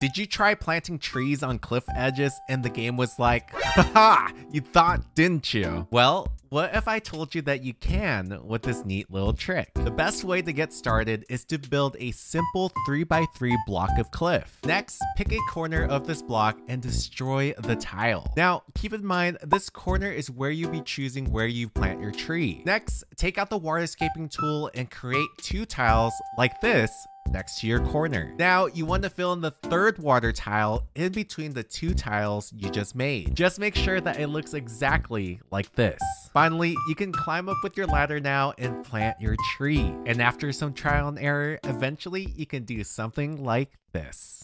Did you try planting trees on cliff edges and the game was like, haha, you thought, didn't you? Well, what if I told you that you can with this neat little trick? The best way to get started is to build a simple 3x3 block of cliff. Next, pick a corner of this block and destroy the tile. Now, keep in mind, this corner is where you'll be choosing where you plant your tree. Next, take out the water waterscaping tool and create two tiles like this next to your corner. Now, you want to fill in the third water tile in between the two tiles you just made. Just make sure that it looks exactly like this. Finally, you can climb up with your ladder now and plant your tree. And after some trial and error, eventually you can do something like this.